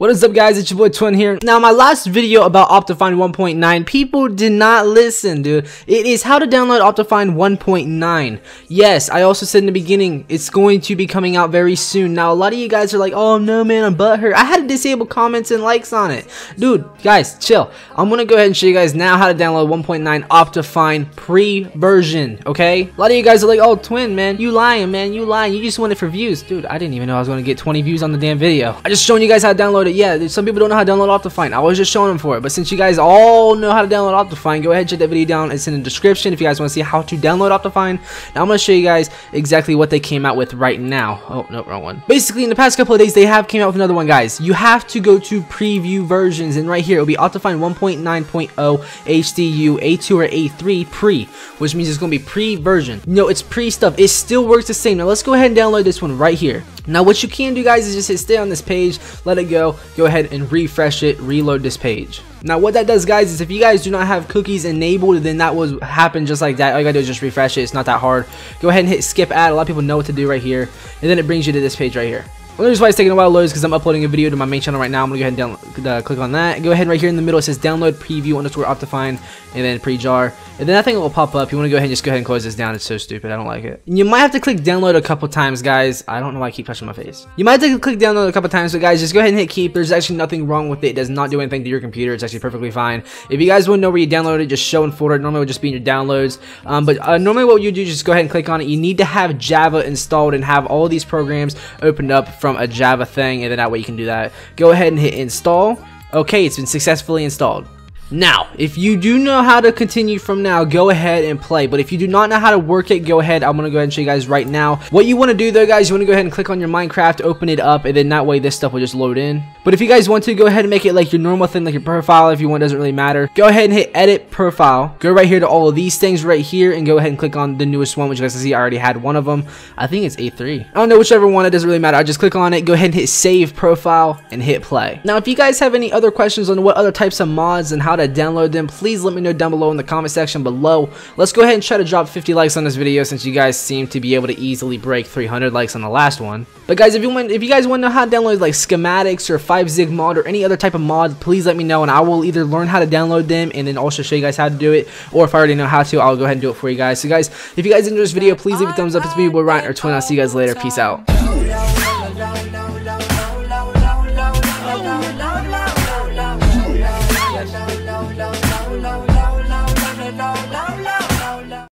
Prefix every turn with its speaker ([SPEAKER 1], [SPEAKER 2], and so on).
[SPEAKER 1] What is up guys, it's your boy Twin here. Now my last video about Optifine 1.9, people did not listen dude. It is how to download Optifine 1.9. Yes, I also said in the beginning, it's going to be coming out very soon. Now a lot of you guys are like, oh no man, I'm butthurt. I had to disable comments and likes on it. Dude, guys, chill. I'm gonna go ahead and show you guys now how to download 1.9 Optifine pre-version, okay? A lot of you guys are like, oh Twin man, you lying man, you lying. You just want it for views. Dude, I didn't even know I was gonna get 20 views on the damn video. I just showing you guys how to download it it. Yeah, some people don't know how to download Optifine. I was just showing them for it. But since you guys all know how to download Optifine, go ahead and check that video down. It's in the description if you guys want to see how to download Optifine. Now I'm going to show you guys exactly what they came out with right now. Oh, no, wrong one. Basically, in the past couple of days, they have came out with another one, guys. You have to go to preview versions. And right here, it'll be Optifine 1.9.0 HDU A2 or A3 pre, which means it's going to be pre-version. No, it's pre stuff. It still works the same. Now let's go ahead and download this one right here. Now what you can do guys is just hit stay on this page, let it go, go ahead and refresh it, reload this page. Now what that does guys is if you guys do not have cookies enabled then that will happen just like that. All you gotta do is just refresh it, it's not that hard. Go ahead and hit skip ad, a lot of people know what to do right here. And then it brings you to this page right here. One reason why it's taking a while to load is because I'm uploading a video to my main channel right now. I'm to go ahead and uh, click on that. Go ahead right here in the middle. It says download preview underscore optifine and then pre-jar. And then I think it will pop up. You want to go ahead and just go ahead and close this down. It's so stupid. I don't like it. You might have to click download a couple times, guys. I don't know why I keep touching my face. You might have to click download a couple times, but guys, just go ahead and hit keep. There's actually nothing wrong with it. It does not do anything to your computer. It's actually perfectly fine. If you guys want to know where you download it, just show and folder. Normally it would just be in your downloads. Um, but uh, normally what you do is just go ahead and click on it. You need to have Java installed and have all these programs opened up from a Java thing, and then that way you can do that. Go ahead and hit install. Okay, it's been successfully installed. Now, if you do know how to continue from now, go ahead and play. But if you do not know how to work it, go ahead. I'm going to go ahead and show you guys right now. What you want to do though, guys, you want to go ahead and click on your Minecraft, open it up, and then that way this stuff will just load in. But if you guys want to, go ahead and make it like your normal thing, like your profile if you want, doesn't really matter. Go ahead and hit edit profile. Go right here to all of these things right here and go ahead and click on the newest one, which you guys can see I already had one of them. I think it's A3. I don't know, whichever one, it doesn't really matter. I just click on it, go ahead and hit save profile and hit play. Now, if you guys have any other questions on what other types of mods and how to download them, please let me know down below in the comment section below. Let's go ahead and try to drop 50 likes on this video since you guys seem to be able to easily break 300 likes on the last one. But guys, if you want, if you guys want to know how to download like schematics or 5zig mod or any other type of mod, please let me know and I will either learn how to download them and then also show you guys how to do it. Or if I already know how to, I'll go ahead and do it for you guys. So guys, if you guys enjoyed this video, please leave a thumbs up. It's me, boy Ryan or Twin. I'll see you guys later. Peace out.